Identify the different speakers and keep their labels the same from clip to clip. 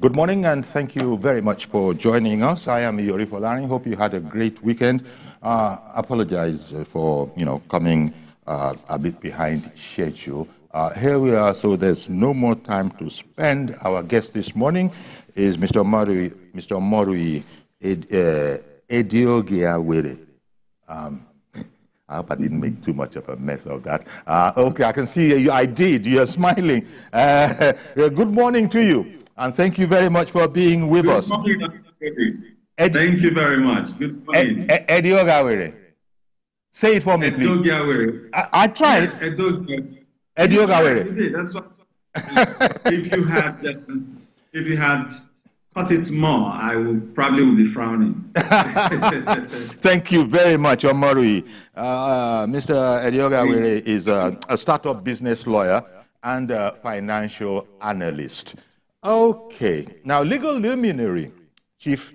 Speaker 1: Good morning, and thank you very much for joining us. I am Yori Folarin. Hope you had a great weekend. Uh, apologize for you know coming uh, a bit behind schedule. Uh, here we are, so there's no more time to spend. Our guest this morning is Mr. Marui, Mr. Morui uh, Ediogiawere. Um, I hope I didn't make too much of a mess of that. Uh, okay, I can see you. I did. You're smiling. Uh, good morning to you. And thank you very much for being with
Speaker 2: Good
Speaker 1: us.
Speaker 2: Morning, Ed, thank you very much. Good morning.
Speaker 1: Ed, Eddie Ogawere. Say it for me, please.
Speaker 2: Ogawere.
Speaker 1: I, I tried.
Speaker 2: Yes, Edo,
Speaker 1: Eddie Ogawere.
Speaker 2: That's what. if you had, if you had cut it more, I would probably would be frowning.
Speaker 1: Thank you very much, Omarui. Uh, Mr. Eddie Ogawere is a, a startup business lawyer and a financial analyst. Okay, now legal luminary, Chief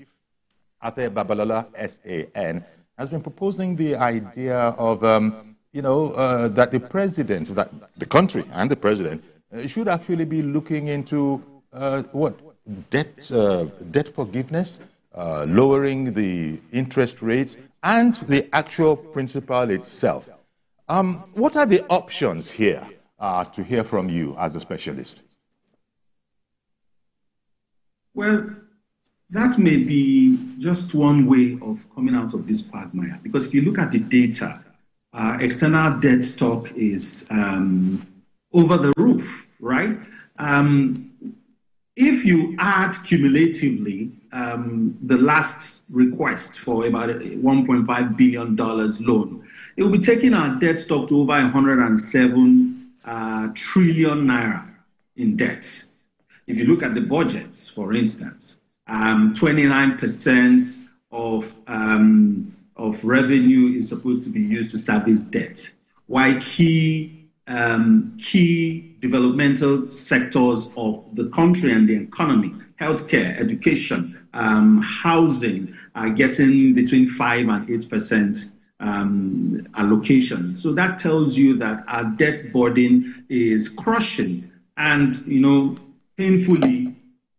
Speaker 1: Afe Babalola, SAN, has been proposing the idea of, um, you know, uh, that the president, that the country and the president uh, should actually be looking into uh, what debt, uh, debt forgiveness, uh, lowering the interest rates, and the actual principal itself. Um, what are the options here uh, to hear from you as a specialist?
Speaker 2: Well, that may be just one way of coming out of this quagmire. Because if you look at the data, uh, external debt stock is um, over the roof, right? Um, if you add cumulatively um, the last request for about $1.5 billion loan, it will be taking our debt stock to over 107 uh, trillion naira in debt. If you look at the budgets, for instance, um, 29% of, um, of revenue is supposed to be used to service debt, while key, um, key developmental sectors of the country and the economy, healthcare, education, um, housing, are getting between 5 and 8% um, allocation. So that tells you that our debt burden is crushing. And, you know, painfully,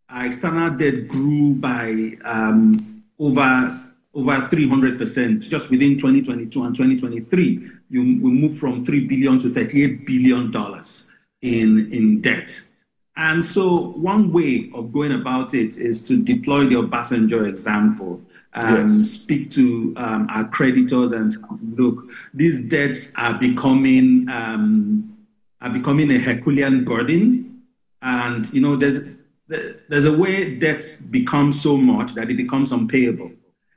Speaker 2: our external debt grew by um, over over 300% just within 2022 and 2023. You, we moved from 3 billion to 38 billion dollars in, in debt. And so one way of going about it is to deploy the Obasanjo example. Um, yes. Speak to um, our creditors and look, these debts are becoming um, are becoming a Herculean burden and you know, there's there's a way debt becomes so much that it becomes unpayable,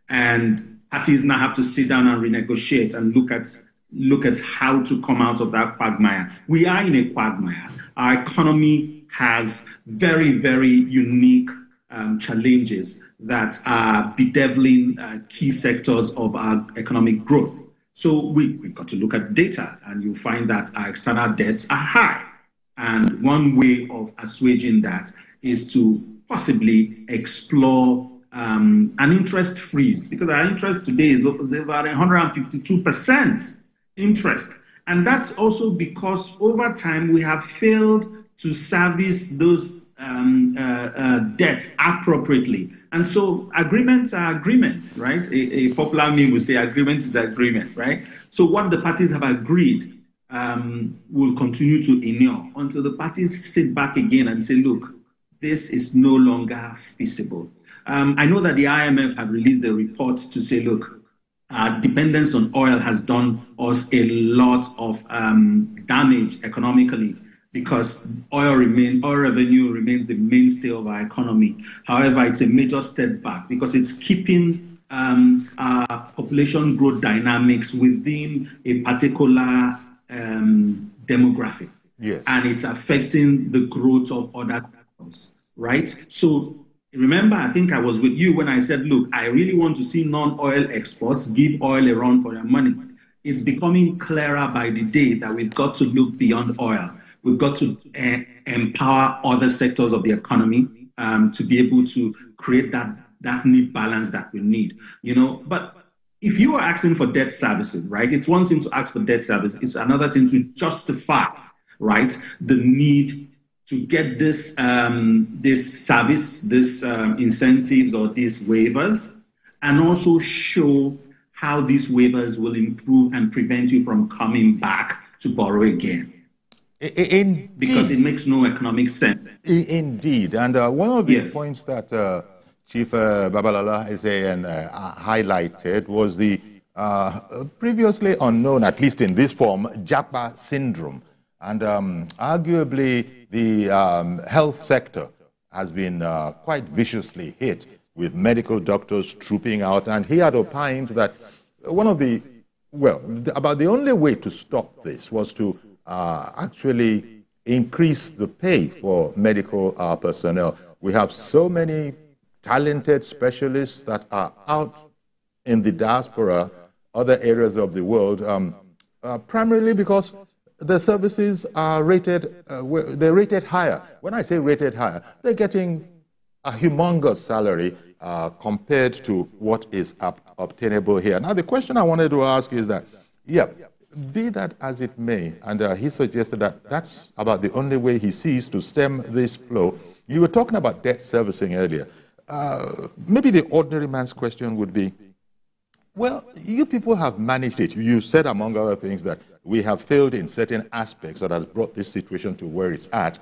Speaker 2: and parties now have to sit down and renegotiate and look at look at how to come out of that quagmire. We are in a quagmire. Our economy has very very unique um, challenges that are bedeviling uh, key sectors of our economic growth. So we, we've got to look at data, and you'll find that our external debts are high. And one way of assuaging that is to possibly explore um, an interest freeze because our interest today is about 152% interest. And that's also because over time we have failed to service those um, uh, uh, debts appropriately. And so agreements are agreements, right? A, a popular meme will say agreement is agreement, right? So what the parties have agreed um, will continue to inure until the parties sit back again and say, look, this is no longer feasible. Um, I know that the IMF had released a report to say, look, our dependence on oil has done us a lot of um, damage economically because oil remains oil revenue remains the mainstay of our economy. However, it's a major step back because it's keeping um, our population growth dynamics within a particular um, demographic.
Speaker 1: Yes.
Speaker 2: And it's affecting the growth of other sectors, right? So remember, I think I was with you when I said, look, I really want to see non-oil exports give oil a run for their money. It's becoming clearer by the day that we've got to look beyond oil. We've got to uh, empower other sectors of the economy um, to be able to create that that need balance that we need. You know, but if you are asking for debt services, right, it's one thing to ask for debt service, it's another thing to justify, right, the need to get this, um, this service, this um, incentives or these waivers, and also show how these waivers will improve and prevent you from coming back to borrow again.
Speaker 1: Indeed.
Speaker 2: Because it makes no economic sense.
Speaker 1: Indeed. And uh, one of the yes. points that uh, Chief uh, Babalola and uh, highlighted was the uh, previously unknown, at least in this form, Japa syndrome. And um, arguably, the um, health sector has been uh, quite viciously hit with medical doctors trooping out. And he had opined that one of the, well, about the only way to stop this was to uh, actually increase the pay for medical uh, personnel. We have so many talented specialists that are out in the diaspora, other areas of the world, um, uh, primarily because the services are rated, uh, they're rated higher. When I say rated higher, they're getting a humongous salary uh, compared to what is obtainable here. Now, the question I wanted to ask is that, yeah, be that as it may, and uh, he suggested that that's about the only way he sees to stem this flow. You were talking about debt servicing earlier. Uh, maybe the ordinary man's question would be, well, you people have managed it. You said, among other things, that we have failed in certain aspects that has brought this situation to where it's at.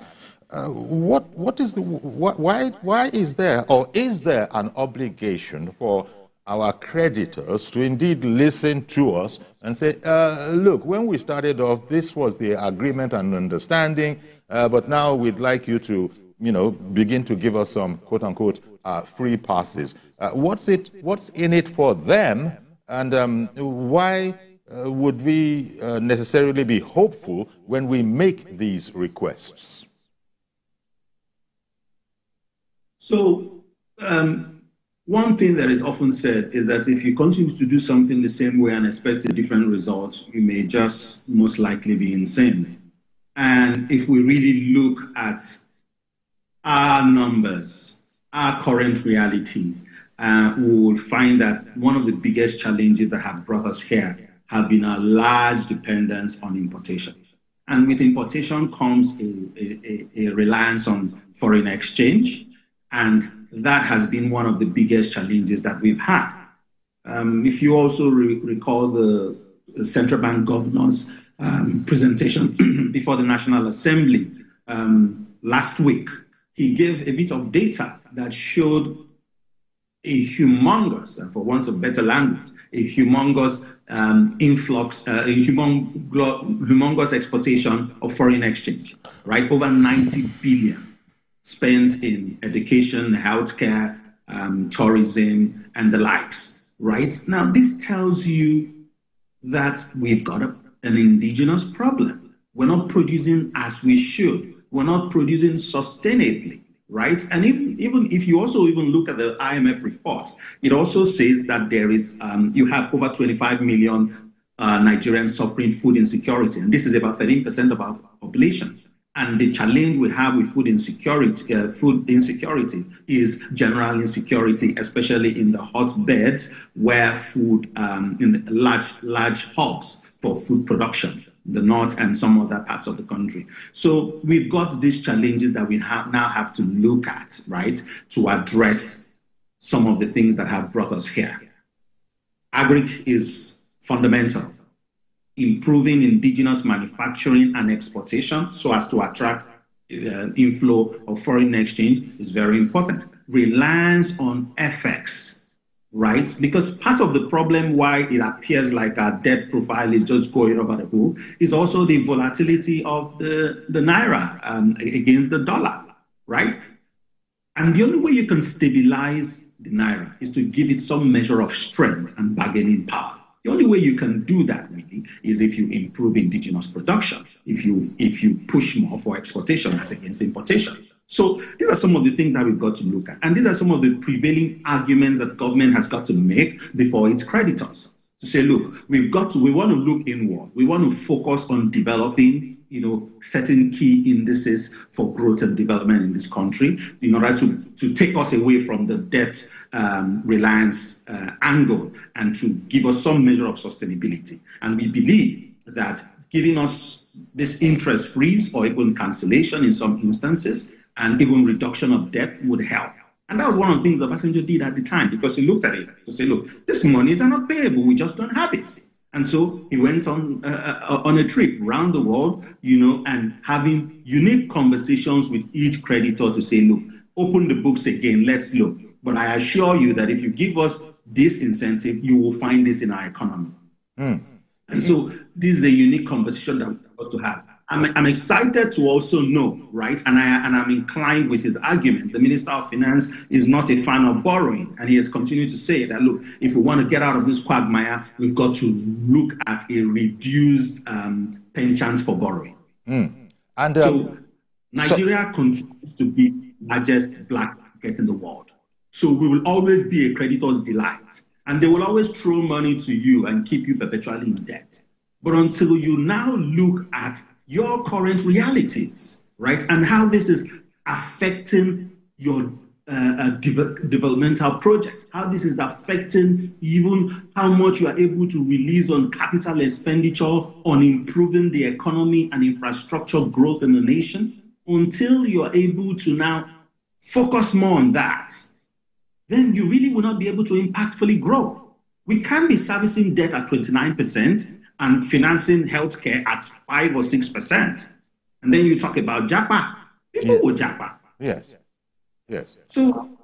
Speaker 1: Uh, what, what is the, why, why is there, or is there an obligation for our creditors to indeed listen to us and say, uh, look, when we started off, this was the agreement and understanding, uh, but now we'd like you to, you know, begin to give us some quote unquote uh, free passes. Uh, what's, it, what's in it for them, and um, why uh, would we uh, necessarily be hopeful when we make these requests?
Speaker 2: So, um, one thing that is often said is that if you continue to do something the same way and expect a different result, you may just most likely be insane. And if we really look at our numbers, our current reality, uh, we will find that one of the biggest challenges that have brought us here have been a large dependence on importation. And with importation comes a, a, a reliance on foreign exchange, and that has been one of the biggest challenges that we've had. Um, if you also re- recall the, the, central bank governor's um, presentation before the National Assembly um, last week, he gave a bit of data that showed a humongous, for want of better language, a humongous um, influx, uh, a humong, humongous exportation of foreign exchange, right? Over 90 billion spent in education, healthcare, um, tourism, and the likes, right? Now, this tells you that we've got a, an indigenous problem. We're not producing as we should. We're not producing sustainably right? And even, even if you also even look at the IMF report, it also says that there is, um, you have over 25 million uh, Nigerians suffering food insecurity, and this is about 13% of our population. And the challenge we have with food insecurity, uh, food insecurity is general insecurity, especially in the hotbeds where food, um, in large, large hubs for food production the north and some other parts of the country. So we've got these challenges that we have now have to look at, right, to address some of the things that have brought us here. Agric is fundamental. Improving indigenous manufacturing and exportation so as to attract uh, inflow of foreign exchange is very important. Reliance on FX right? Because part of the problem why it appears like our debt profile is just going over the pool is also the volatility of the, the naira um, against the dollar, right? And the only way you can stabilize the naira is to give it some measure of strength and bargaining power. The only way you can do that really is if you improve indigenous production, if you if you push more for exportation as against importation. So these are some of the things that we've got to look at. And these are some of the prevailing arguments that government has got to make before its creditors. To say, look, we've got to, we want to look inward. We want to focus on developing, you know, certain key indices for growth and development in this country in order to, to take us away from the debt um, reliance uh, angle and to give us some measure of sustainability. And we believe that giving us this interest freeze or even cancellation in some instances, and even reduction of debt would help. And that was one of the things Obasanjo did at the time because he looked at it to say, look, this money is not payable. We just don't have it. And so he went on uh, uh, on a trip around the world, you know, and having unique conversations with each creditor to say, look, open the books again, let's look. But I assure you that if you give us this incentive, you will find this in our economy. Mm. And so this is a unique conversation that we got to have. I'm, I'm excited to also know, right? And, I, and I'm inclined with his argument. The Minister of Finance is not a fan of borrowing. And he has continued to say that, look, if we want to get out of this quagmire, we've got to look at a reduced um, penchant for borrowing. Mm. And um, so Nigeria so- continues to be the largest black market in the world. So we will always be a creditor's delight. And they will always throw money to you and keep you perpetually in debt. But until you now look at your current realities, right? And how this is affecting your uh, uh, de- developmental project, how this is affecting even how much you are able to release on capital expenditure, on improving the economy and infrastructure growth in the nation, until you're able to now focus more on that, then you really will not be able to impactfully grow. We can be servicing debt at 29%, and financing healthcare at five or six percent. And then you talk about JAPA. People yes. will JAPA.
Speaker 1: Yes. Yes.
Speaker 2: So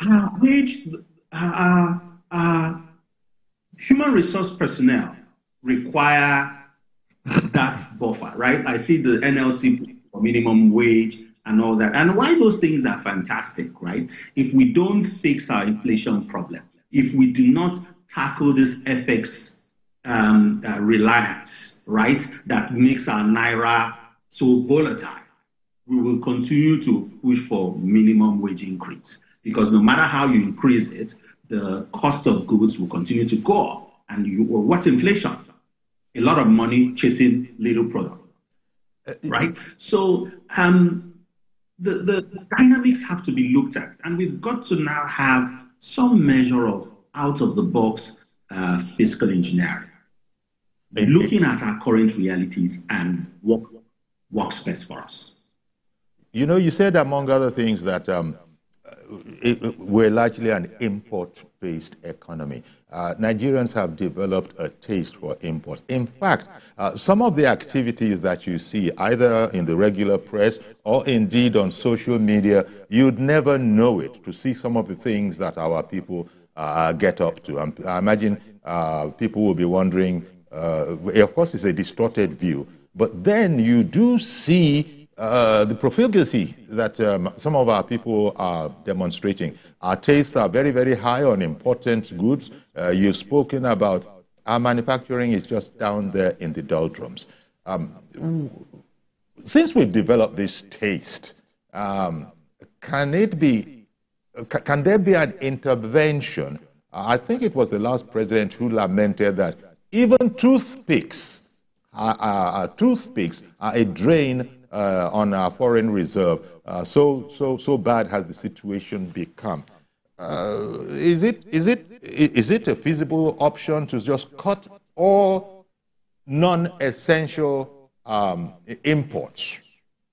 Speaker 2: uh, wage, uh, uh, human resource personnel require that buffer, right? I see the NLC for minimum wage and all that. And why those things are fantastic, right? If we don't fix our inflation problem, if we do not tackle this FX um, uh, reliance, right, that makes our naira so volatile, we will continue to push for minimum wage increase because no matter how you increase it, the cost of goods will continue to go up. And you, well, what's inflation? A lot of money chasing little product, uh, right? So um, the, the dynamics have to be looked at, and we've got to now have some measure of out of the box uh, fiscal engineering looking at our current realities and what works best for us.
Speaker 1: You know, you said among other things that um, it, we're largely an import-based economy. Uh, Nigerians have developed a taste for imports. In fact, uh, some of the activities that you see either in the regular press or indeed on social media, you'd never know it to see some of the things that our people uh, get up to. Um, I imagine uh, people will be wondering, uh, of course, it's a distorted view, but then you do see uh, the profligacy that um, some of our people are demonstrating. Our tastes are very, very high on important goods. Uh, you've spoken about our manufacturing is just down there in the doldrums. Um, since we've developed this taste, um, can it be, can there be an intervention? I think it was the last president who lamented that even toothpicks, are, are, toothpicks are a drain uh, on our foreign reserve. Uh, so, so, so bad has the situation become. Uh, is, it, is, it, is it a feasible option to just cut all non-essential um, imports,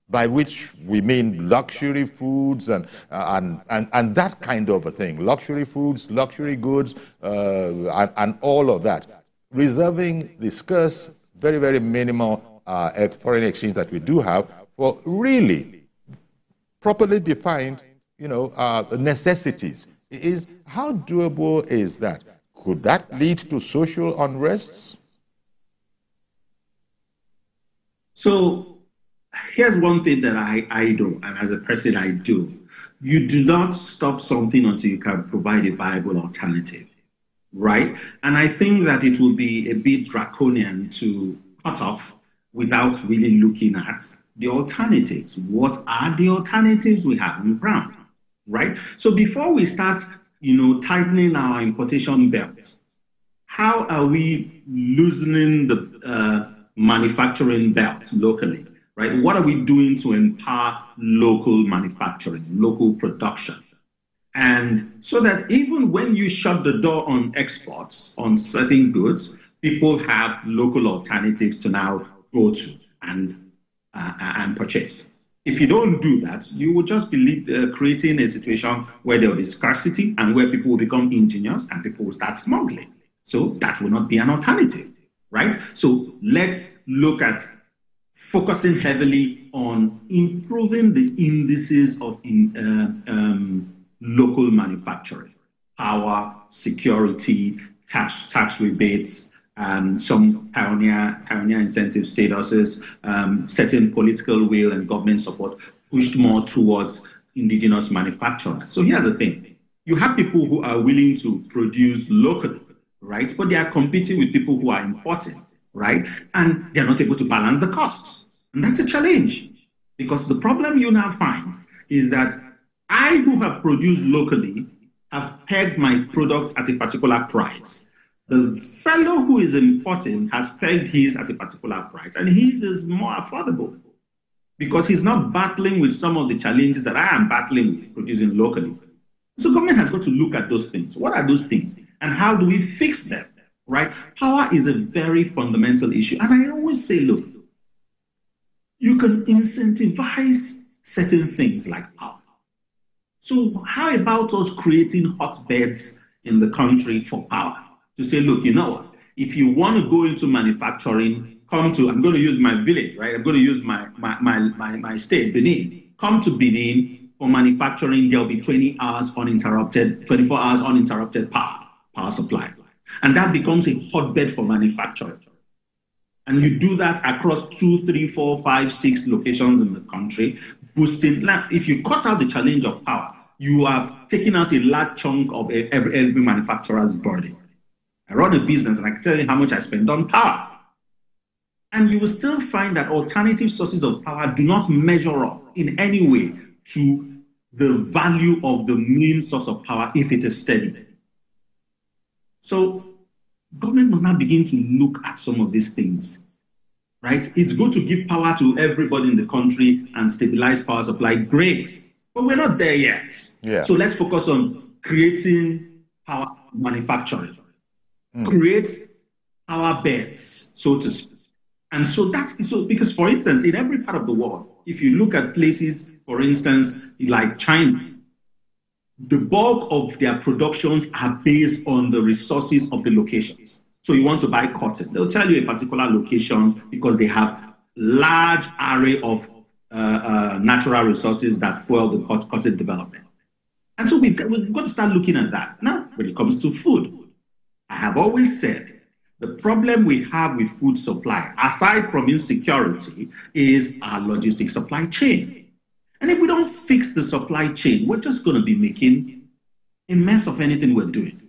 Speaker 1: by which we mean luxury foods and, uh, and, and, and that kind of a thing, luxury foods, luxury goods, uh, and, and all of that reserving the scarce, very, very minimal uh, foreign exchange that we do have for really properly defined, you know, uh, necessities. Is how doable is that? Could that lead to social unrests?
Speaker 2: So here's one thing that I, I do, and as a person I do. You do not stop something until you can provide a viable alternative right? And I think that it will be a bit draconian to cut off without really looking at the alternatives. What are the alternatives we have in ground, right? So before we start, you know, tightening our importation belt, how are we loosening the uh, manufacturing belt locally, right? What are we doing to empower local manufacturing, local production? And so that even when you shut the door on exports on certain goods, people have local alternatives to now go to and, uh, and purchase. If you don't do that, you will just be uh, creating a situation where there will be scarcity and where people will become ingenious and people will start smuggling. So that will not be an alternative, right? So let's look at focusing heavily on improving the indices of in, uh, um, local manufacturing, power, security, tax, tax rebates, and some pioneer, pioneer incentive statuses, um, certain political will and government support pushed more towards indigenous manufacturers. So here's the thing. You have people who are willing to produce locally, right? But they are competing with people who are importing, right? And they're not able to balance the costs. And that's a challenge because the problem you now find is that I, who have produced locally, have pegged my products at a particular price. The fellow who is importing has pegged his at a particular price, and his is more affordable because he's not battling with some of the challenges that I am battling with producing locally. So government has got to look at those things. What are those things? And how do we fix them? Right? Power is a very fundamental issue. And I always say, look, you can incentivize certain things like power. So, how about us creating hotbeds in the country for power? To say, look, you know what? If you want to go into manufacturing, come to, I'm going to use my village, right? I'm going to use my, my, my, my, my state, Benin. Come to Benin for manufacturing, there'll be 20 hours uninterrupted, 24 hours uninterrupted power, power supply. And that becomes a hotbed for manufacturing. And you do that across two, three, four, five, six locations in the country, boosting. If you cut out the challenge of power, you have taken out a large chunk of every, every manufacturer's burden. I run a business and I can tell you how much I spend on power. And you will still find that alternative sources of power do not measure up in any way to the value of the main source of power if it is steady. So government must now begin to look at some of these things. Right? It's good to give power to everybody in the country and stabilize power supply. Great. But we're not there yet. Yeah. So let's focus on creating power manufacturing. Mm. Create power beds, so to speak. And so that's so because for instance, in every part of the world, if you look at places, for instance, like China, the bulk of their productions are based on the resources of the locations. So you want to buy cotton, they'll tell you a particular location because they have large array of uh, uh, natural resources that fuel the cotton development. And so we've got, we've got to start looking at that. Now, when it comes to food, I have always said the problem we have with food supply, aside from insecurity, is our logistic supply chain. And if we don't fix the supply chain, we're just going to be making a mess of anything we're doing.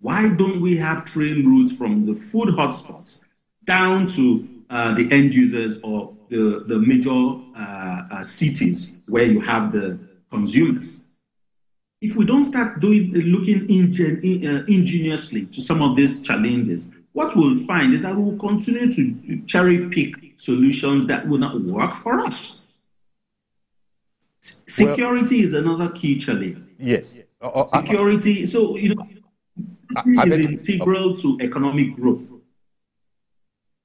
Speaker 2: Why don't we have train routes from the food hotspots down to uh, the end users or the, the major uh, uh, cities where you have the consumers? If we don't start doing looking ingen- uh, ingeniously to some of these challenges, what we'll find is that we'll continue to cherry pick solutions that will not work for us. Security well, is another key challenge.
Speaker 1: Yes.
Speaker 2: Uh, uh, uh Security, so, you know, I, is integral to economic growth.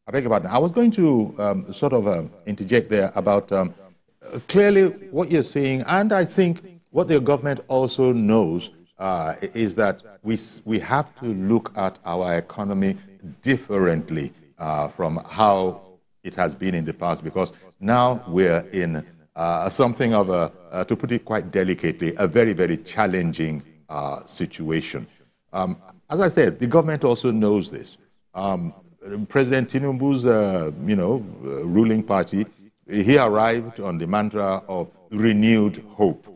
Speaker 1: I beg your pardon. I was going to um, sort of um, interject there about um, uh, clearly what you're saying, and I think what the government also knows uh, is that we, we have to look at our economy differently uh, from how it has been in the past because now we're in uh, something of a, uh, to put it quite delicately, a very, very challenging uh, situation. Um, as I said, the government also knows this. Um, President Tinubu's, uh, you know, uh, ruling party, he arrived on the mantra of renewed hope,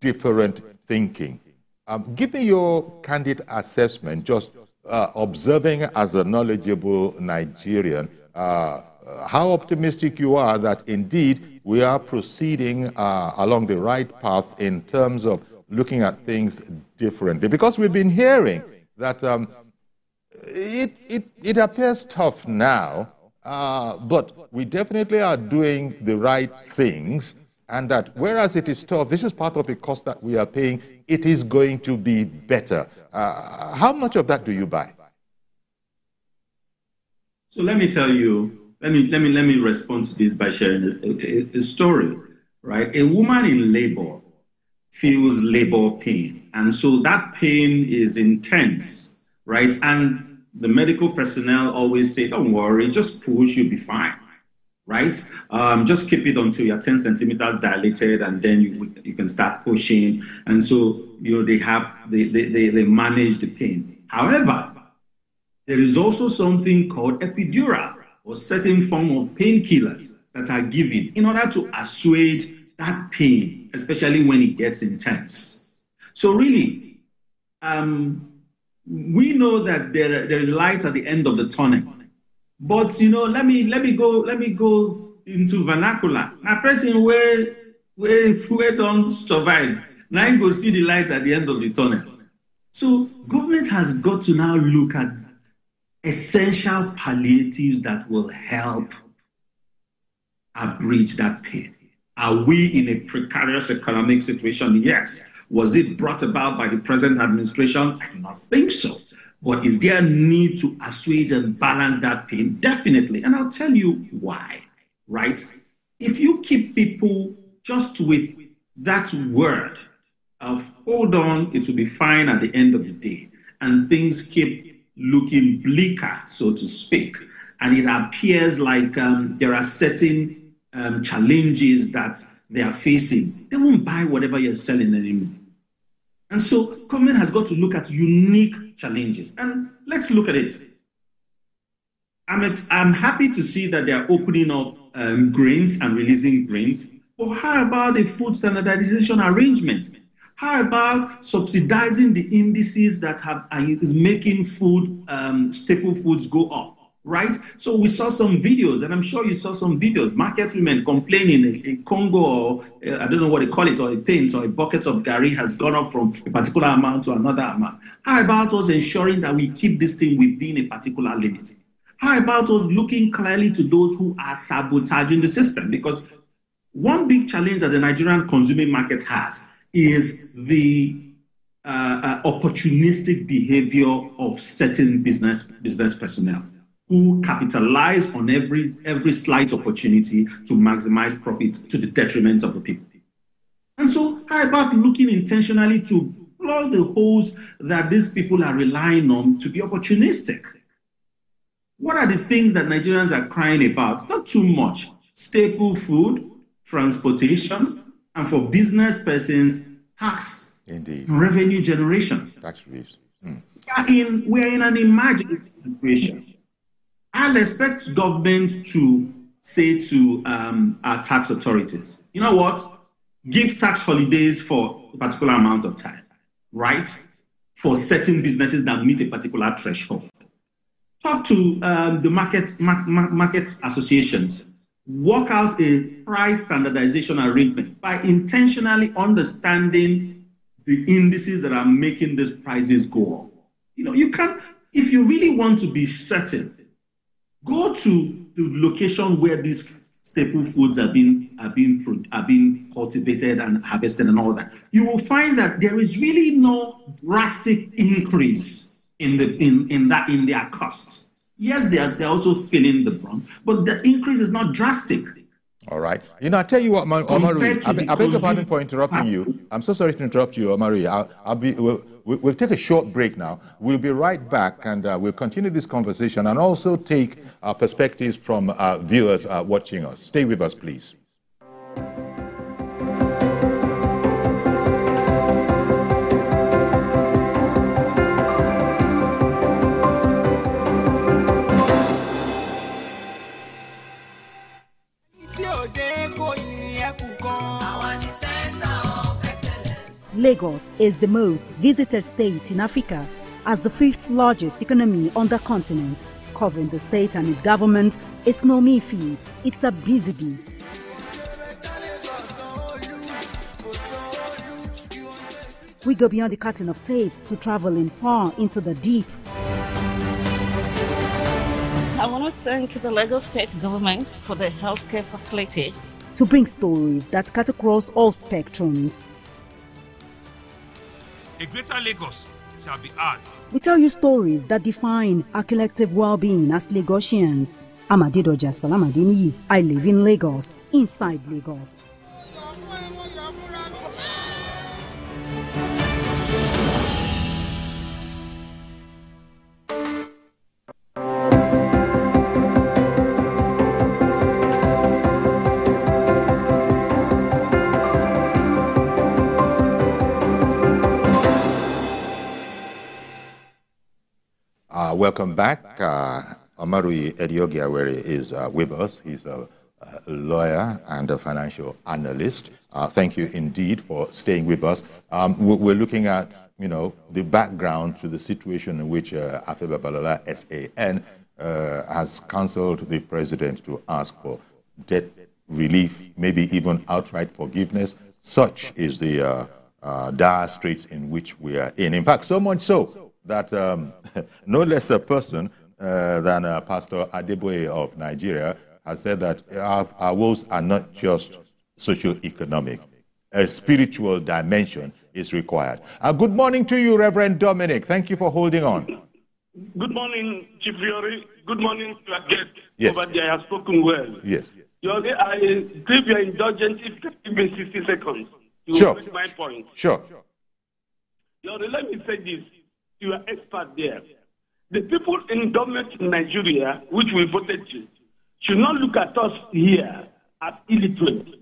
Speaker 1: different thinking. Um, give me your candid assessment, just uh, observing as a knowledgeable Nigerian, how optimistic you are that indeed we are proceeding uh, along the right path in terms of looking at things differently. Because we've been hearing that um, it, it, it appears tough now, uh, but we definitely are doing the right things. And that whereas it is tough, this is part of the cost that we are paying, it is going to be better. Uh, how much of that do you buy?
Speaker 2: So let me tell you let me let me let me respond to this by sharing a, a, a story. Right, a woman in labor feels labor pain, and so that pain is intense. Right, and the medical personnel always say, "Don't worry, just push, you'll be fine." right? Um, just keep it until you're 10 centimeters dilated, and then you, you can start pushing. And so, you know, they have, they, they, they, they manage the pain. However, there is also something called epidural or certain form of painkillers that are given in order to assuage that pain, especially when it gets intense. So really, um, we know that there, there is light at the end of the tunnel. But you know, let me let me go let me go into vernacular. A person where where where don't survive, now you go see the light at the end of the tunnel. So government has got to now look at essential palliatives that will help abridge that pain. Are we in a precarious economic situation? Yes. Was it brought about by the present administration? I do not think so. But is there a need to assuage and balance that pain? Definitely. And I'll tell you why, right? If you keep people just with that word of hold on, it will be fine at the end of the day, and things keep looking bleaker, so to speak, and it appears like um, there are certain um, challenges that they are facing, they won't buy whatever you're selling anymore. And so government has got to look at unique challenges. And let's look at it. I'm, ex- I'm happy to see that they are opening up um, grains and releasing grains. But how about the food standardization arrangement? How about subsidizing the indices that have is making food um, staple foods go up? Right? So we saw some videos, and I'm sure you saw some videos. Market women complaining a Congo or uh, I don't know what they call it, or a paint or a bucket of gari has gone up from a particular amount to another amount. How about us ensuring that we keep this thing within a particular limit? How about us looking clearly to those who are sabotaging the system? Because one big challenge that the Nigerian consuming market has is the uh, uh, opportunistic behavior of certain business business personnel who capitalize on every, every slight opportunity to maximize profit to the detriment of the people. And so, how about looking intentionally to plug the holes that these people are relying on to be opportunistic? What are the things that Nigerians are crying about? Not too much. Staple food, transportation, and for business persons, tax.
Speaker 1: Indeed.
Speaker 2: Revenue generation.
Speaker 1: Tax relief. Mm.
Speaker 2: We, are in, we are in an emergency situation. I'll expect government to say to um, our tax authorities, you know what? Give tax holidays for a particular amount of time, right? For certain businesses that meet a particular threshold. Talk to um, the market, ma- ma- market associations. Work out a price standardization arrangement by intentionally understanding the indices that are making these prices go up. You know, you can, if you really want to be certain Go to the location where these staple foods are being are being are being cultivated and harvested and all that. You will find that there is really no drastic increase in the in, in that in their costs. Yes, they are they're also feeling the brunt, but the increase is not drastic.
Speaker 1: All right. You know, I tell you what, Omaru, I, I beg your pardon for interrupting you. I'm so sorry to interrupt you, Omaru. I'll, I'll be, we'll, we'll, take a short break now. We'll be right back and uh, we'll continue this conversation and also take uh, perspectives from uh, viewers uh, watching us. Stay with us, please.
Speaker 3: Lagos is the most visited state in Africa as the fifth largest economy on the continent. Covering the state and its government is no mean feat, it's a busy beat. We go beyond the cutting of tapes to traveling far into the deep.
Speaker 4: I want to thank the Lagos state government for the healthcare facility.
Speaker 3: To bring stories that cut across all spectrums.
Speaker 5: A greater Lagos shall be ours.
Speaker 3: We tell you stories that define our collective well being as Lagosians. I'm Adedoja. I live in Lagos, inside Lagos.
Speaker 1: Uh, welcome back. Uh, Omarui Ediogiawere is uh, with us. He's a, a, lawyer and a financial analyst. Uh, thank you indeed for staying with us. Um, we're looking at, you know, the background to the situation in which uh, Afe Babalola SAN uh, has counseled the president to ask for debt relief, maybe even outright forgiveness. Such is the uh, uh, dire straits in which we are in. In fact, so much so that um, no less a person uh, than uh, Pastor Adeboye of Nigeria has said that our, our woes are not just socio-economic. A spiritual dimension is required. Uh, good morning to you, Reverend Dominic. Thank you for holding on.
Speaker 5: Good morning, Chief Fiore. Good morning to our guest
Speaker 1: yes.
Speaker 5: over there. has spoken well.
Speaker 1: Yes.
Speaker 5: Fiore, I give you indulgence if you give me 60 seconds to
Speaker 1: sure.
Speaker 5: make my point.
Speaker 1: Sure.
Speaker 5: Fiore, let me say this you are expert there. The people in government in Nigeria, which we voted to, should not look at us here as illiterate.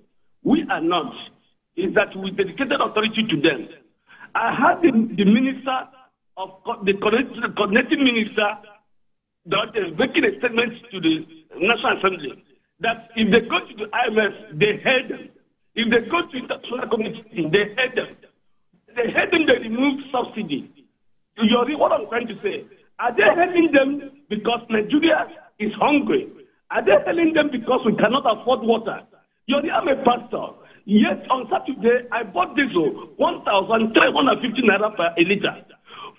Speaker 5: We are not. Is that we dedicated authority to them. I had the, the minister of the connecting minister that is making a statement to the National Assembly that if they go to the IMF, they hate them. If they go to the international community, they hate them. They hate them, they remove subsidy. You're what I'm trying to say. Are they helping them because Nigeria is hungry? Are they helping them because we cannot afford water? You're I'm a pastor. Yet on Saturday, I bought diesel 1,350 naira per a liter.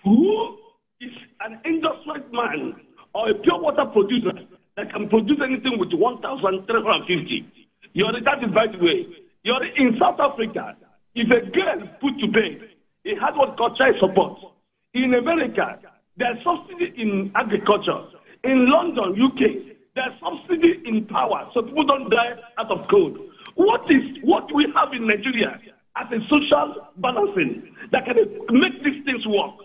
Speaker 5: Who is an industrial man or a pure water producer that can produce anything with 1,350? You're that is by the way. You're in South Africa. If a girl put to bed, it has what child support. In America, there's subsidy in agriculture. In London, UK, there's subsidy in power, so people don't die out of cold. What is what we have in Nigeria as a social balancing that can make these things work?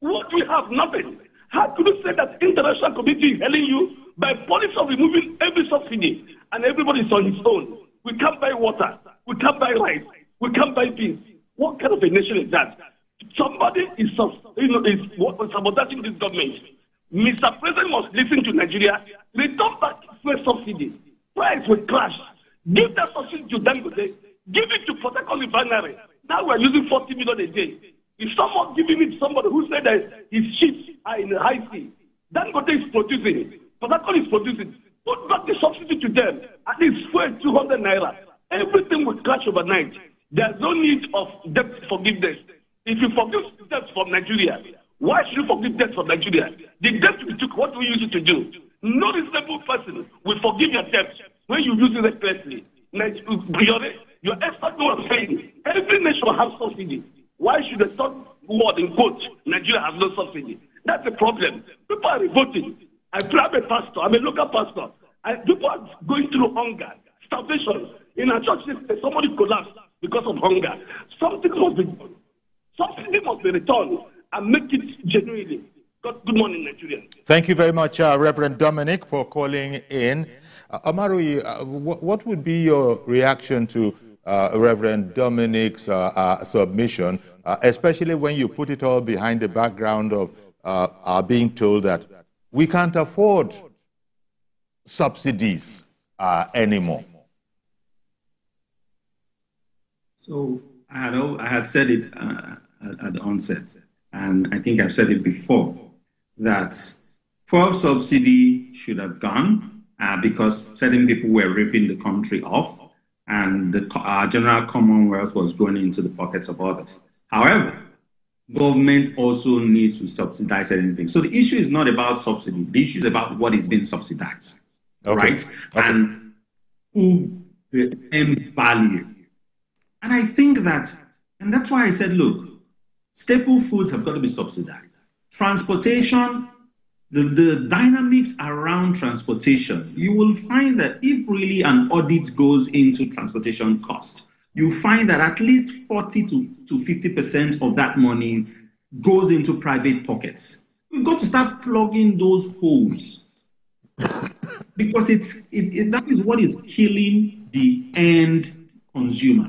Speaker 5: What we have, nothing. How could you say that international community is helping you by policy of removing every subsidy and everybody is on his own? We can't buy water. We can't buy rice. We can't buy beans. What kind of a nation is that? Somebody is, you know, is sabotaging this government. Mr. President must listen to Nigeria. Return back fuel subsidy. Price will crash. Give that subsidy to Dangote. Give it to Harcourt refinery. Now we're using 40 million a day. If someone giving it to somebody who said that his ships are in the high sea, Dangote is producing. Harcourt is producing. Put back the subsidy to them. At least fuel 200 naira. Everything will crash overnight. There's no need of debt forgiveness. If you forgive debt from Nigeria, why should you forgive debt from Nigeria? The debt we took, what do we use it to do? No reasonable person will forgive your debt when you use it recklessly. Your, your expert what saying. Every nation has subsidy. Why should the third world, in quote, Nigeria has no subsidy? That's the problem. People are revolting. I am a pastor. I'm a local pastor. And people are going through hunger, starvation. In our church, somebody collapsed because of hunger. Something must be must be returned and make it genuinely. Good morning, Nigeria.
Speaker 1: Thank you very much, uh, Reverend Dominic, for calling in. Uh, Amaru, uh, what would be your reaction to uh, Reverend Dominic's uh, uh, submission, uh, especially when you put it all behind the background of our being told that we can't afford subsidies anymore?
Speaker 2: So I had, I had said it at, at the onset, and I think I've said it before, that fuel subsidy should have gone uh, because certain people were ripping the country off, and the uh, general commonwealth was going into the pockets of others. However, government also needs to subsidize anything. So the issue is not about subsidy. The issue is about what is being subsidized, okay. right? Okay. And who the end value. And I think that, and that's why I said, look, Staple foods have got to be subsidized. Transportation the, the dynamics around transportation, you will find that if really an audit goes into transportation cost, you find that at least 40 to, to 50% of that money goes into private pockets. We've got to start plugging those holes because it's it, it, that is what is killing the end consumer.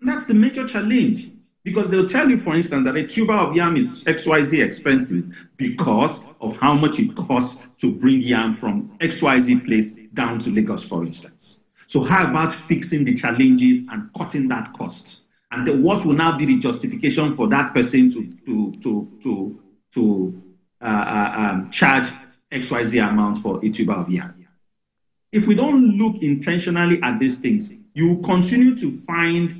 Speaker 2: And that's the major challenge. Because they'll tell you, for instance, that a tuber of yam is XYZ expensive because of how much it costs to bring yam from XYZ place down to Lagos, for instance. So, how about fixing the challenges and cutting that cost? And then what will now be the justification for that person to, to, to, to, to uh, uh, um, charge XYZ amount for a tuber of yam? If we don't look intentionally at these things, you will continue to find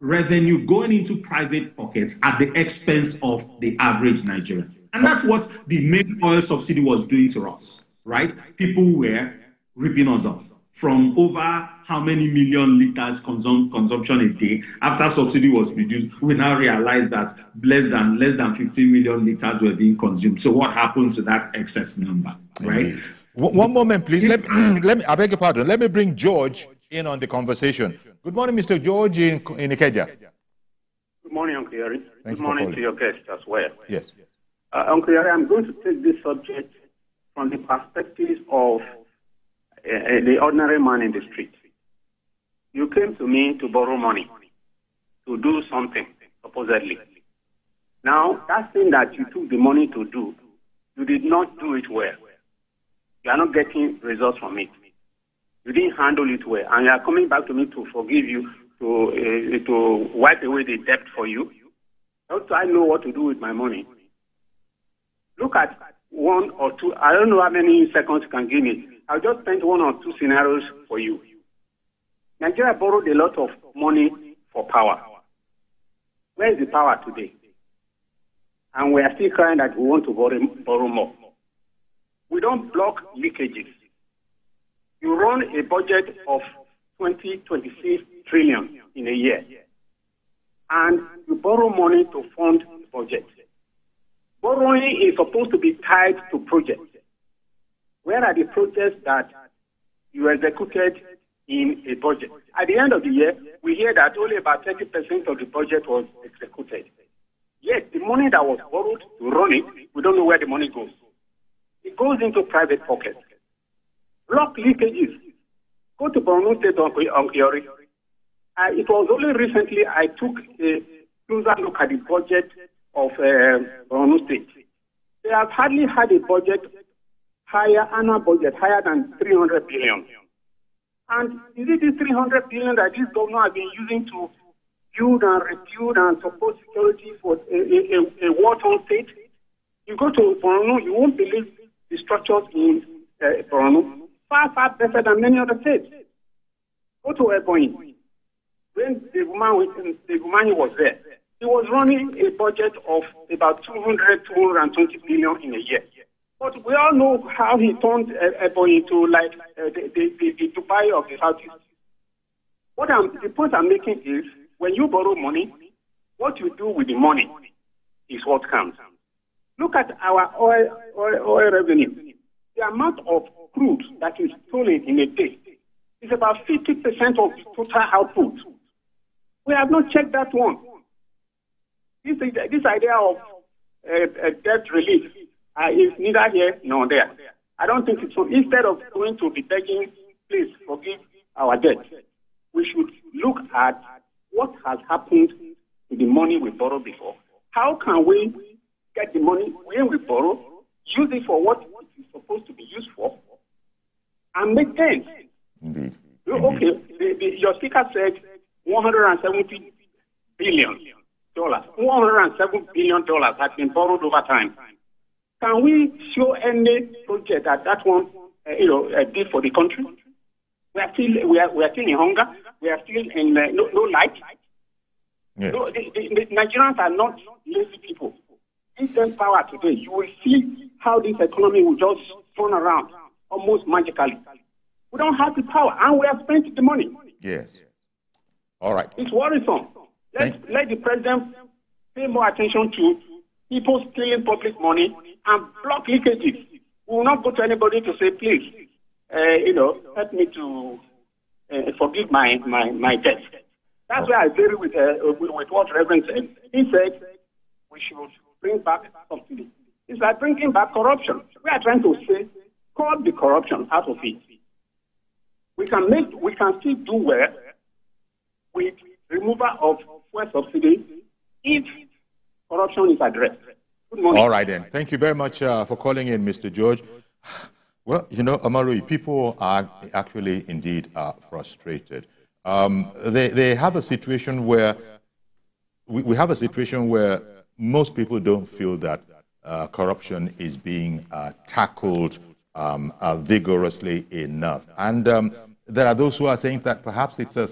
Speaker 2: revenue going into private pockets at the expense of the average Nigerian. And that's what the main oil subsidy was doing to us, right? People were ripping us off from over how many million liters consum- consumption a day after subsidy was reduced. We now realize that less than less than 15 million liters were being consumed. So what happened to that excess number right?
Speaker 1: One moment please. Let, let me i beg your pardon. Let me bring george in on the conversation Good morning, Mr. George in, in Ikeja.
Speaker 6: Good morning, Uncle Yori. Good morning to your guest as well.
Speaker 1: Yes.
Speaker 6: Uh, Uncle Yori, I'm going to take this subject from the perspective of uh, the ordinary man in the street. You came to me to borrow money, to do something, supposedly. Now, that thing that you took the money to do, you did not do it well. You are not getting results from it you didn't handle it well, and you are coming back to me to forgive you, to uh, to wipe away the debt for you. How do I know what to do with my money? Look at one or two. I don't know how many seconds you can give me. I'll just paint one or two scenarios for you. Nigeria borrowed a lot of money for power. Where is the power today? And we are still crying that we want to borrow, borrow more. We don't block leakages you run a budget of 20, 26 trillion in a year, and you borrow money to fund the budget. Borrowing is supposed to be tied to projects. Where are the projects that you executed in a budget? At the end of the year, we hear that only about 30% of the budget was executed. Yet, the money that was borrowed to run it, we don't know where the money goes. It goes into private pockets block leakages. Go to Borno State on Kiori. Uh, it was only recently I took a closer look at the budget of uh, Borno State. They have hardly had a budget higher, annual budget higher than 300 billion. And is it this 300 billion that this government has been using to build and rebuild and support security for a, a, a, a war-torn state? You go to Borno, you won't believe the structures in uh, Borno far, far better than many other states. Go to Ebonyi. When the woman, the woman was there, he was running a budget of about 200, 220 billion in a year. But we all know how he turned Ebonyi into like uh, the, the, the, the Dubai of the Southeast. What I'm, the point I'm making is when you borrow money, what you do with the money is what counts. Look at our oil, oil, oil revenue. The amount of crude that is stolen in a day is about 50% of the total output. We have not checked that one. This, this idea of uh, debt relief uh, is neither here nor there. I don't think so. Instead of going to be begging, please forgive our debt, we should look at what has happened to the money we borrowed before. How can we get the money when we borrow, use it for what it is supposed to be used for, and make sense.
Speaker 1: Indeed.
Speaker 6: Okay, the, the, your speaker said 170 billion dollars. 107 billion dollars has been borrowed over time. Can we show any project that that one, uh, you know, uh, did for the country? We are still we are, we are still in hunger. We are still in uh, no, no light.
Speaker 1: Yes.
Speaker 6: No, the, the, the Nigerians are not lazy people. Give them power today. You will see how this economy will just turn around almost magically. We don't have the power, and we have spent the money.
Speaker 1: Yes. All right.
Speaker 6: It's worrisome. Let, let the president pay more attention to people stealing public money and block leakages. We will not go to anybody to say, please, uh, you know, help me to uh, forgive my, my, my debt. That's why I agree with, uh, with, with what Reverend said. He said we should bring back subsidy. It's like bringing back corruption. We are trying to say, cut the corruption out of it. We can make, we can still do well with removal of fuel subsidy if corruption is addressed. Good morning.
Speaker 1: All right, then. Thank you very much uh, for calling in, Mr. George. Well, you know, Omarui, people are actually indeed uh, frustrated. Um, they, they have a situation where we, we have a situation where most people don't feel that uh, corruption is being uh, tackled um, uh, vigorously enough. And um, there are those who are saying that perhaps it's a,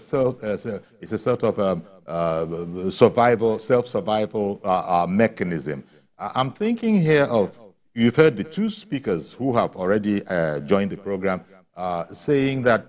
Speaker 1: it's a sort of um, uh, survival, self-survival uh, uh, mechanism. I'm thinking here of, you've heard the two speakers who have already joined the program saying that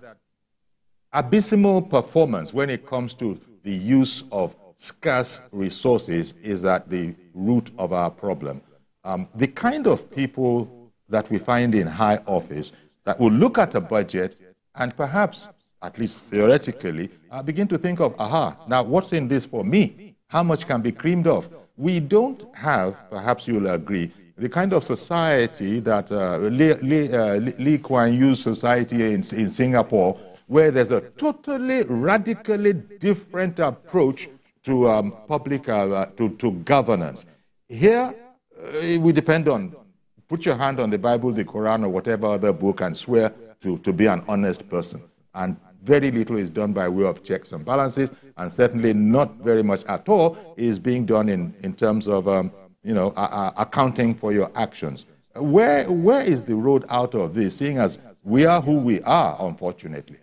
Speaker 1: abysmal performance when it comes to the use of scarce resources is at the root of our problem. Um, the kind of people that we find in high office that will look at a budget and perhaps, at least theoretically, uh, begin to think of, aha, now what's in this for me? How much can be creamed off? We don't have, perhaps you'll agree, the kind of society that uh, Lee, uh, Kuan Yew's society in, in Singapore where there's a totally radically different approach to um, public uh, to, to governance. Here, uh, we depend on put your hand on the Bible, the Quran, or whatever other book, and swear to, to be an honest person. And very little is done by way of checks and balances, and certainly not very much at all is being done in, in terms of um, you know, uh, accounting for your actions. Where, where is the road out of this, seeing as we are who we are, unfortunately?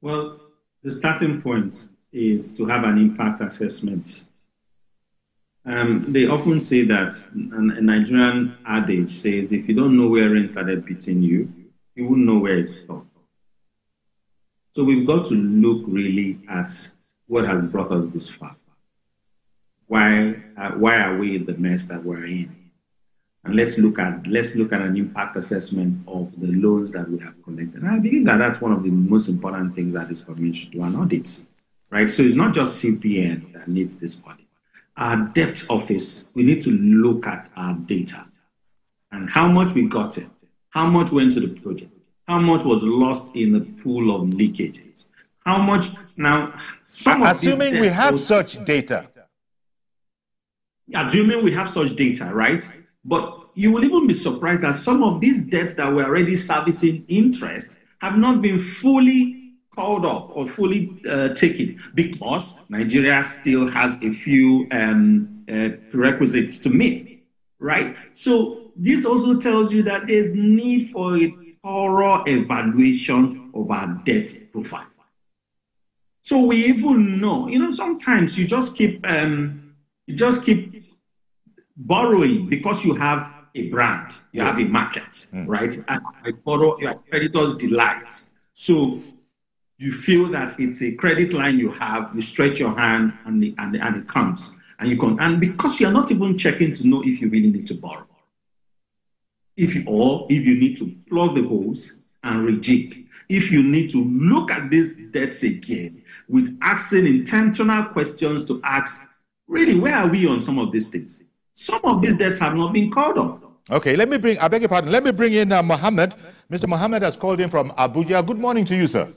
Speaker 2: Well, the starting point is to have an impact assessment. Um, they often say that a Nigerian adage says, if you don't know where rain started beating you, you won't know where it stopped. So we've got to look really at what has brought us this far. Why, uh, why are we in the mess that we're in? and let's look at let's look at an impact assessment of the loans that we have collected. And I believe that that's one of the most important things that this government should do an audit, right? So it's not just CBN that needs this audit. Our debt office, we need to look at our data and how much we got it, how much went to the project, how much was lost in the pool of leakages, how much now.
Speaker 1: Some assuming we have such data.
Speaker 2: Assuming we have such data, right? But you will even be surprised that some of these debts that were already servicing interest have not been fully called up or fully uh, taken because Nigeria still has a few um, uh, prerequisites to meet, right? So this also tells you that there's need for a thorough evaluation of our debt profile. So we even know, you know, sometimes you just keep um, you just keep borrowing because you have a brand, you have a market, mm. right? And I borrow your creditors delight. So you feel that it's a credit line you have, you stretch your hand and, the, and, and it comes. And you can, and because you're not even checking to know if you really need to borrow. If you, or if you need to plug the holes and rejig. If you need to look at these debts again with asking intentional questions to ask, really, where are we on some of these things? Some of these debts have not been called up.
Speaker 1: Okay, let me bring, I beg your pardon, let me bring in uh, Mohammed. Mr. Mohammed has called in from Abuja. Good morning to you, sir.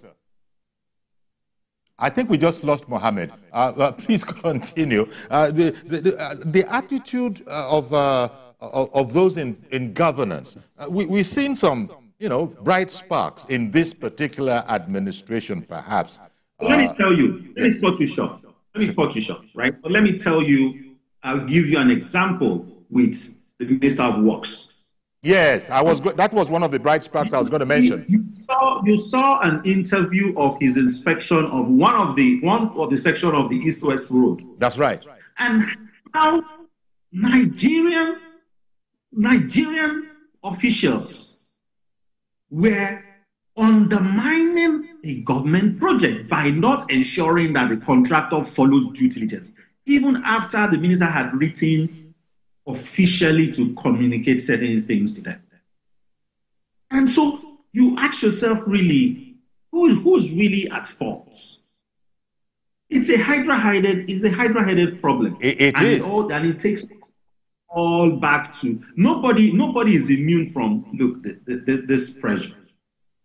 Speaker 1: I think we just lost Mohammed. Uh, uh, please continue. Uh, the, the, the, uh, the, attitude uh, of, of, of, those in, in governance, we, we've seen some, you know, bright sparks in this particular administration, perhaps.
Speaker 2: Let me tell you, let me cut you short. Let me cut you short, right? But let me tell you I'll give you an example with the Minister of Works.
Speaker 1: Yes, I was. Go- that was one of the bright sparks I was going to mention.
Speaker 2: You saw, you saw an interview of his inspection of one of the one of the section of the East West Road.
Speaker 1: That's right.
Speaker 2: And how Nigerian Nigerian officials were undermining a government project by not ensuring that the contractor follows due diligence even after the minister had written officially to communicate certain things to them. And so you ask yourself really, who, who's really at fault? It's a hydra-headed, it's a hydra-headed problem.
Speaker 1: It, it
Speaker 2: and
Speaker 1: is.
Speaker 2: It all, and it takes all back to nobody. Nobody is immune from look the, the, the, this pressure,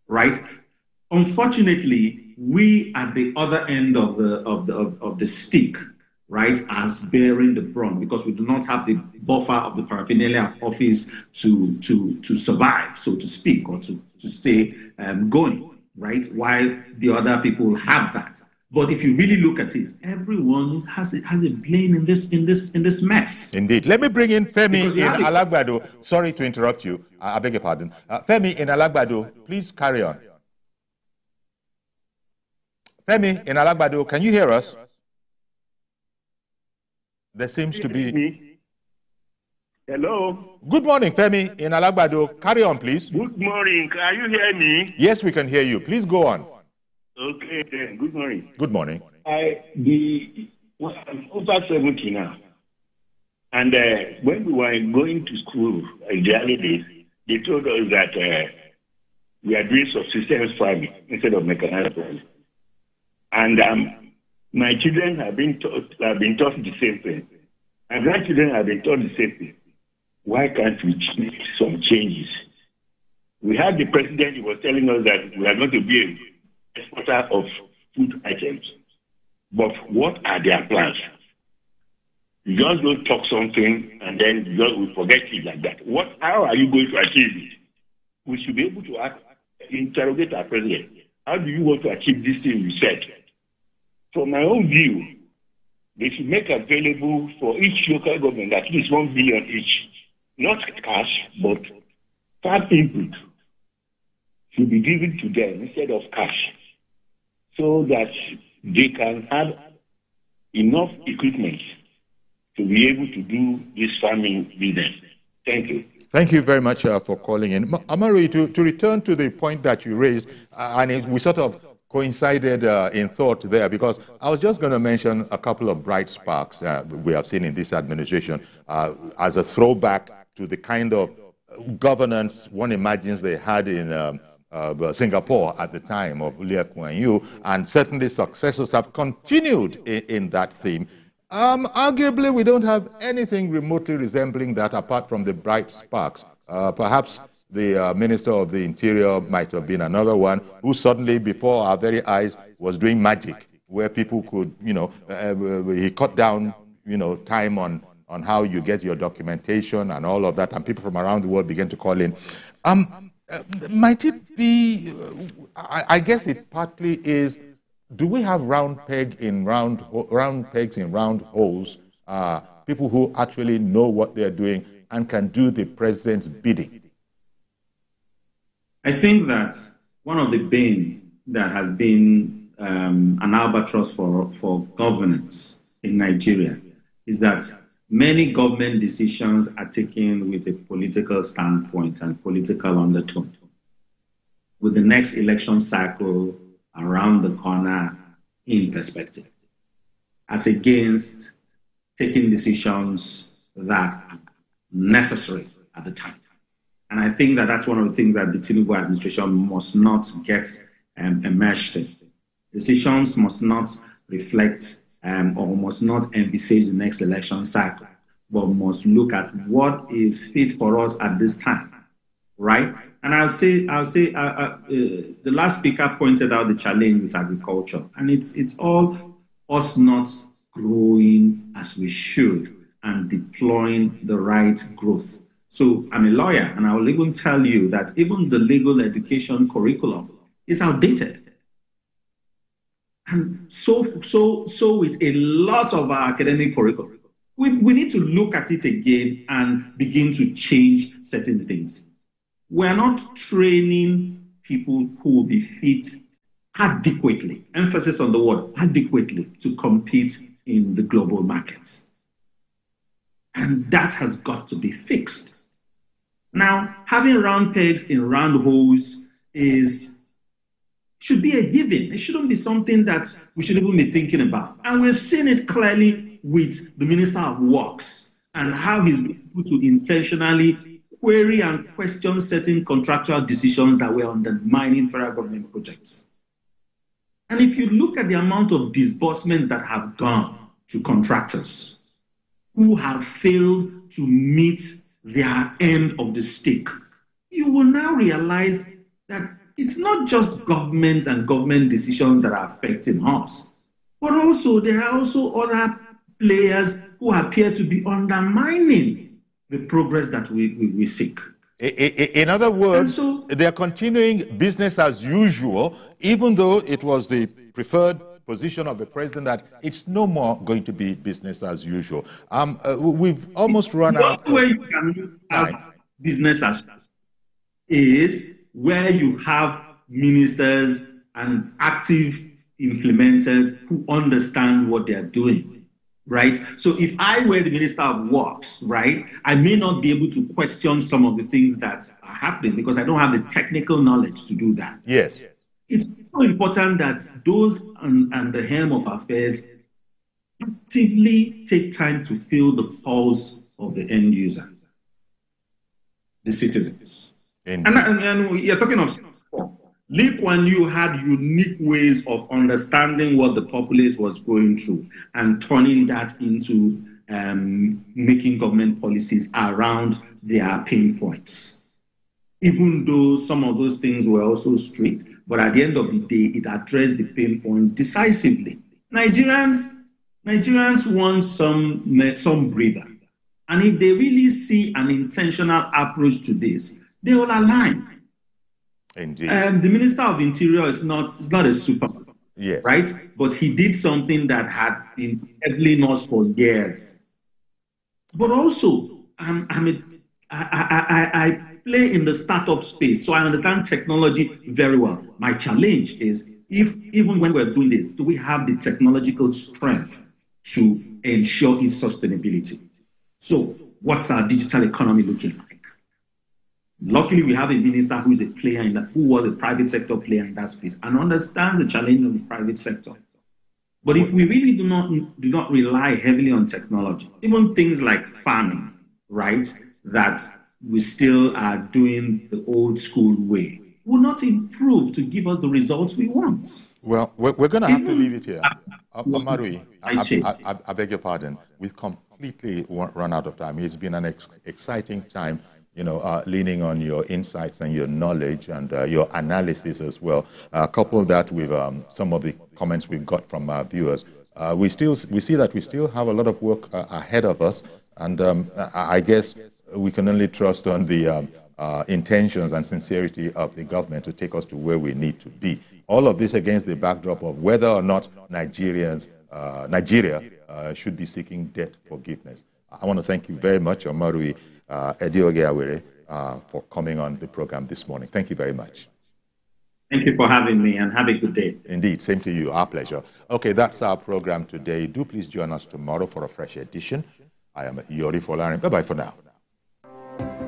Speaker 2: right? Unfortunately, we at the other end of the of the of, of the stick, right, as bearing the brunt because we do not have the buffer of the paraphernalia of office to to to survive, so to speak, or to to stay um, going, right? While the other people have that. But if you really look at it, everyone has a, has a blame in this in this in this mess.
Speaker 1: Indeed. Let me bring in Femi in
Speaker 2: it-
Speaker 1: Alagbado. Sorry to interrupt you. I I beg your pardon. Uh, Femi in Alagbado, please carry on. Femi in Alagbado, can you hear us? There seems to be.
Speaker 7: Hello.
Speaker 1: Good morning, Femi in Alagbado. Carry on, please.
Speaker 7: Good morning. Can you hear me?
Speaker 1: Yes, we can hear you. Please go on.
Speaker 7: Okay, then. Good morning.
Speaker 1: Good morning.
Speaker 7: I the well, I'm over seventy now, and uh, when we were going to school in the early days, they told us that uh, we are doing subsistence farming instead of mechanized farming, and um, my children have been taught have been taught the same thing. My grandchildren have been taught the same thing. Why can't we make some changes? We had the president, he was telling us that we are going to be an exporter of food items. But what are their plans? You just don't talk something and then you just will forget it like that. What? How are you going to achieve it? We should be able to ask, interrogate our president. How do you want to achieve this thing you said? From my own view, they should make available for each local government at least one billion each, not cash, but farm input should be given to them instead of cash, so that they can have enough equipment to be able to do this farming business. Thank you.
Speaker 1: Thank you very much uh, for calling in. Ma- Amari, to, to return to the point that you raised, uh, and it, we sort of coincided uh, in thought there because I was just going to mention a couple of bright sparks uh, we have seen in this administration uh, as a throwback to the kind of governance one imagines they had in um, uh, Singapore at the time of Lee Kuan Yew, and certainly successors have continued in, in that theme. Um, arguably, we don't have anything remotely resembling that apart from the bright sparks. Uh, perhaps the uh, Minister of the Interior might have been another one who suddenly, before our very eyes, was doing magic, where people could, you know, uh, he cut down, you know, time on, on how you get your documentation and all of that, and people from around the world began to call in. Um, uh, might it be, uh, I, I guess it partly is do we have round peg in round round pegs in round holes? Uh, people who actually know what they're doing and can do the president's bidding.
Speaker 2: I think that one of the bane that has been um, an albatross for, for governance in Nigeria is that many government decisions are taken with a political standpoint and political undertone. With the next election cycle around the corner in perspective, as against taking decisions that are necessary at the time. And I think that that's one of the things that the Tinubu administration must not get um, immersed in. Decisions must not reflect um, or must not envisage the next election cycle, but must look at what is fit for us at this time, right? And I'll say, I'll say, uh, uh, uh, the last speaker pointed out the challenge with agriculture, and it's it's all us not growing as we should and deploying the right growth. So I'm a lawyer, and I will even tell you that even the legal education curriculum is outdated. And so, so, so with a lot of our academic curriculum, we, we need to look at it again and begin to change certain things. We're not training people who will be fit adequately, emphasis on the word adequately, to compete in the global markets. And that has got to be fixed. Now, having round pegs in round holes is should be a given. It shouldn't be something that we should even be thinking about. And we've seen it clearly with the Minister of Works, and how he's able to intentionally query and question certain contractual decisions that were undermining federal government projects. And if you look at the amount of disbursements that have gone to contractors who have failed to meet their end of the stick, you will now realize that it's not just government and government decisions that are affecting us, but also there are also other players who appear to be undermining the progress that we, we, we seek.
Speaker 1: In other words, so, they're continuing business as usual, even though it was the preferred position of the president that it's no more going to be business as usual. Um, uh, we've almost run out.
Speaker 2: way you can have business as is where you have ministers and active implementers who understand what they're doing right? So if I were the Minister of Works, right, I may not be able to question some of the things that are happening because I don't have the technical knowledge to do that.
Speaker 1: Yes.
Speaker 2: It's so important that those and, and the helm of affairs actively take time to feel the pulse of the end user, the citizens. And, and, and, you're talking of Lee Kuan Yew had unique ways of understanding what the populace was going through and turning that into um, making government policies around their pain points. Even though some of those things were also strict, but at the end of the day, it addressed the pain points decisively. Nigerians, Nigerians want some, some breather. And if they really see an intentional approach to this, they will align.
Speaker 1: Indeed.
Speaker 2: Um, the Minister of Interior is not is not a super,
Speaker 1: yes.
Speaker 2: right? But he did something that had been heavily us for years. But also, I'm, I'm a, I, I, I play in the startup space, so I understand technology very well. My challenge is if even when we're doing this, do we have the technological strength to ensure its sustainability? So, what's our digital economy looking like? Luckily, we have a minister who is a player in that, who was a private sector player in that space and understands the challenge of the private sector. But if we really do not do not rely heavily on technology, even things like farming, right, that we still are doing the old school way, will not improve to give us the results we want.
Speaker 1: Well, we're, we're going to have to leave it here. Uh, Marui, I, I, I, I, beg your pardon. We've completely run out of time. It's been an ex- exciting time you know, uh, leaning on your insights and your knowledge and uh, your analysis as well. Uh, couple that with um, some of the comments we've got from our viewers. Uh, we still we see that we still have a lot of work uh, ahead of us, and um, I guess we can only trust on the um, uh, intentions and sincerity of the government to take us to where we need to be. All of this against the backdrop of whether or not Nigerians, Nigeria should be seeking debt forgiveness. I want to thank you very much, Omarui uh, Edioge Awere, uh, for coming on the program this morning. Thank you very much.
Speaker 2: Thank you for having me and have a good day.
Speaker 1: Indeed, same to you. Our pleasure. Okay, that's our program today. Do please join us tomorrow for a fresh edition. I am Yori Folarin. Bye bye for now. Bye.